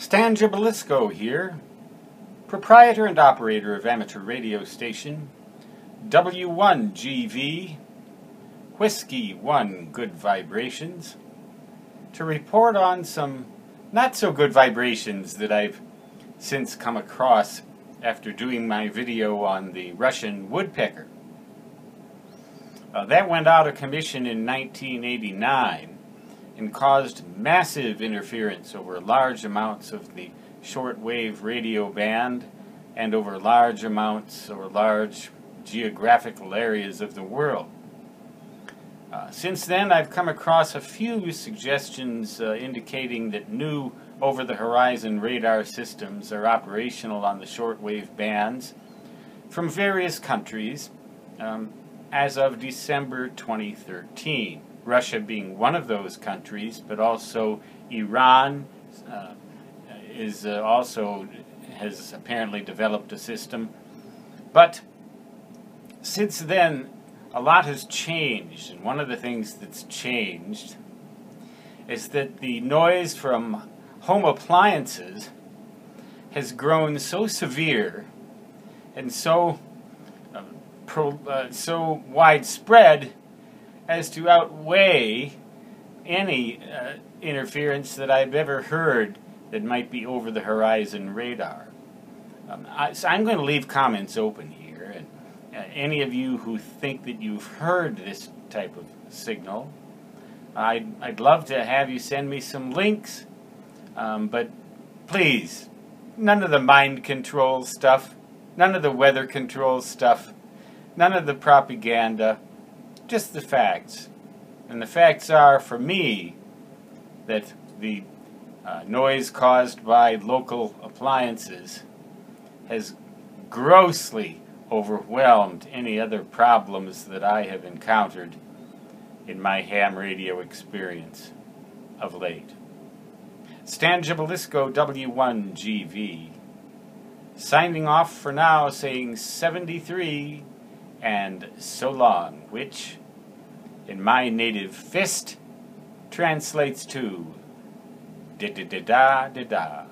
Stan Gibilisco here, proprietor and operator of amateur radio station W1GV, Whiskey 1 Good Vibrations, to report on some not so good vibrations that I've since come across after doing my video on the Russian woodpecker. Uh, that went out of commission in 1989 and caused massive interference over large amounts of the shortwave radio band and over large amounts or large geographical areas of the world. Uh, since then, I've come across a few suggestions uh, indicating that new over the horizon radar systems are operational on the shortwave bands from various countries um, as of December 2013. Russia being one of those countries, but also Iran uh, is uh, also has apparently developed a system. But since then, a lot has changed, and one of the things that's changed is that the noise from home appliances has grown so severe and so uh, pro, uh, so widespread as to outweigh any uh, interference that I've ever heard that might be over the horizon radar. Um, I, so I'm going to leave comments open here, and uh, any of you who think that you've heard this type of signal, I'd, I'd love to have you send me some links, um, but please, none of the mind control stuff, none of the weather control stuff, none of the propaganda just the facts. And the facts are, for me, that the uh, noise caused by local appliances has grossly overwhelmed any other problems that I have encountered in my ham radio experience of late. Stan Gibilisco W1GV. Signing off for now, saying 73 and so long, which in my native fist translates to da da da da da da.